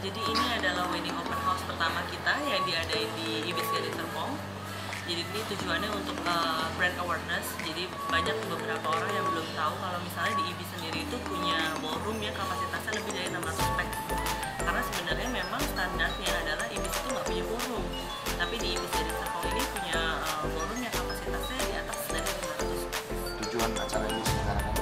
Jadi ini adalah wedding open house pertama kita yang diadain di Ibis Garden Serpong. Jadi ini tujuannya untuk uh, brand awareness. Jadi banyak beberapa orang yang belum tahu kalau misalnya di Ibis sendiri itu punya ballroom yang kapasitasnya lebih dari 600 pack. Karena sebenarnya memang standarnya adalah Ibis itu nggak punya ballroom. Tapi di Ibis Garden Serpong ini punya uh, ballroom yang kapasitasnya di atas dari 500 tujuan acara ini sebenarnya